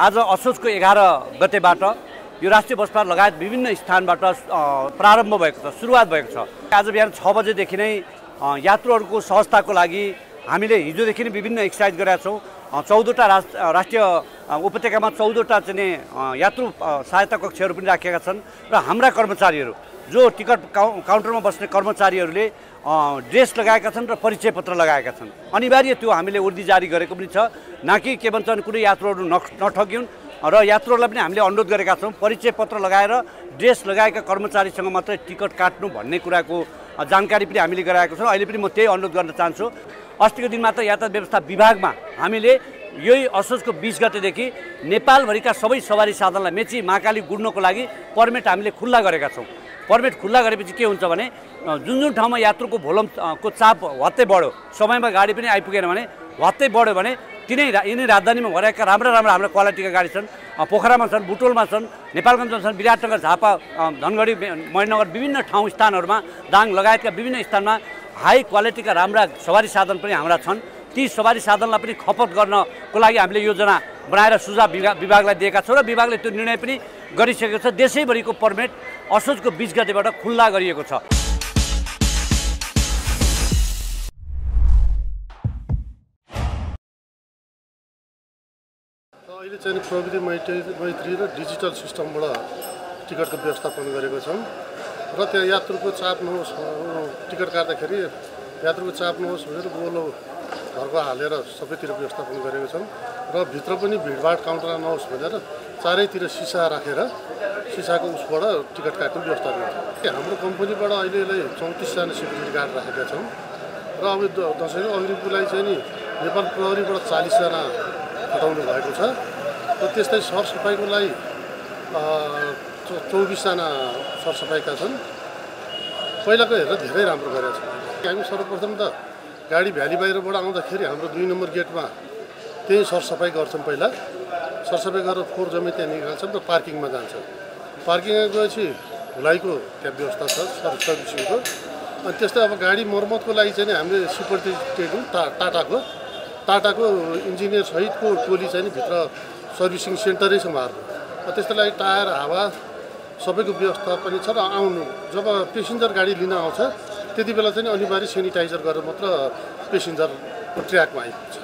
आज असोजको एघार गतेबाट यो राष्ट्रिय बस पार्क लगायत विभिन्न स्थानबाट प्रारम्भ भएको छ सुरुवात भएको छ। आज बिहान छ बजेदेखि नै यात्रुहरूको सहजताको लागि हामीले हिजोदेखि नै विभिन्न एक्सर्साइज गरेका छौँ। चौधवटा रास राष्ट्रिय उपत्यकामा चौधवटा चाहिँ यात्रु सहायता कक्षहरू पनि राखेका छन् र हाम्रा कर्मचारीहरू जो टिकट काउ काउन्टरमा बस्ने कर्मचारीहरूले ड्रेस लगाएका छन् र परिचय पत्र लगाएका छन्। अनिवार्य त्यो हामीले उर्दी जारी गरेको पनि छ। न कि के भन्छन् कुनै यात्रुहरू न नठगिउन् र यात्रुहरूलाई पनि हामीले अनुरोध गरेका छौँ परिचय पत्र लगाएर ड्रेस लगाएका कर्मचारीसँग मात्रै टिकट काट्नु भन्ने कुराको जानकारी पनि हामीले गराएको छौँ। अहिले पनि म त्यही अनुरोध गर्न चाहन्छु। अस्तिको दिनमा त यातायात व्यवस्था विभागमा हामीले यही असोजको बिस गतेदेखि नेपालभरिका सबै सवारी साधनलाई मेची महाकाली गुड्नको लागि पर्मिट हामीले खुल्ला गरेका छौँ। पर्मिट खुल्ला गरेपछि के हुन्छ भने जुन जुन ठाउँमा यात्रुको भोलम को चाप हत्तै बढ्यो समयमा गाडी पनि आइपुगेन भने हत्तै बढ्यो भने तिनै यिनै राजधानीमा भएका राम्रा राम्रा हाम्रो क्वालिटीका गाडी छन् पोखरामा छन् बुटोलमा छन् नेपालगञ्जमा छन् विराटनगर झापा धनगढी मे- महेन्द्रनगर विभिन्न ठाउँ स्थानहरूमा दाङ लगायतका विभिन्न स्थानमा हाई क्वालिटीका राम्रा सवारी साधन पनि हाम्रा छन्। ती सवारी साधनलाई पनि खपत गर्नको लागि हामीले योजना बनाएर सुझाव विभाग विभागलाई दिएका छौँ र विभागले त्यो निर्णय पनि गरिसकेको छ। देशैभरिको पर्मिट असोजको बिस गतेबाट खुल्ला गरिएको छ। अहिले चाहिँ प्रविधि मैत्री मैत्री र डिजिटल सिस्टमबाट टिकटको व्यवस्थापन गरेको छौँ। र त्यहाँ यात्रुको चाप नहोस् टिकट काट्दाखेरि यात्रुको चाप नहोस् भनेर गोलो घरको हालेर सबैतिर व्यवस्थापन गरेको छौँ। र भित्र पनि भिडभाड काउन्टर नहोस् भनेर चारैतिर सिसा राखेर सिसाको उसबाट टिकट काट्ने व्यवस्था गर्छौँ हाम्रो कम्पनीबाट अहिलेलाई चौतिसजना सेक्युरिटी गार्ड राखेका छौँ। र अब द- दसैँको अग्रिमको लागि चाहिँ नि नेपाल प्रहरीबाट चालिसजना खटाउनु भएको छ। र त्यस्तै सरसफाइको लागि चौबिसजना सरसफाइका छन्। पहिलाको हेरेर धेरै राम्रो गरेका छौँ हामी सर्वप्रथम त गाडी भ्याली बाहिरबाट आउँदाखेरि हाम्रो दुई नम्बर गेटमा त्यही सरसफाइ गर्छौँ पहिला। सरसफाइ गरेर फोहोर जम्मै त्यहाँ निकाल्छौँ र पार्किङमा जान्छौँ। पार्किङमा गएपछि धुलाइको त्यहाँ व्यवस्था छ सर सर्भिसिङको। अनि त्यस्तै अब गाडी मर्मतको लागि चाहिँ हामीले सुपरिटेन्डेन्ट टा टाटाको। टाटाको इन्जिनियर सहितको टोली चाहिँ भित्र सर्भिसिङ सेन्टरै छ उहाँहरूको। त्यसको लागि टायर हावा सबैको व्यवस्था पनि छ र आउनु। जब पेसेन्जर गाडी लिन आउँछ त्यति बेला चाहिँ अनिवार्य सेनिटाइजर गरेर मात्र पेसेन्जरको ट्र्याकमा आइपुग्छ।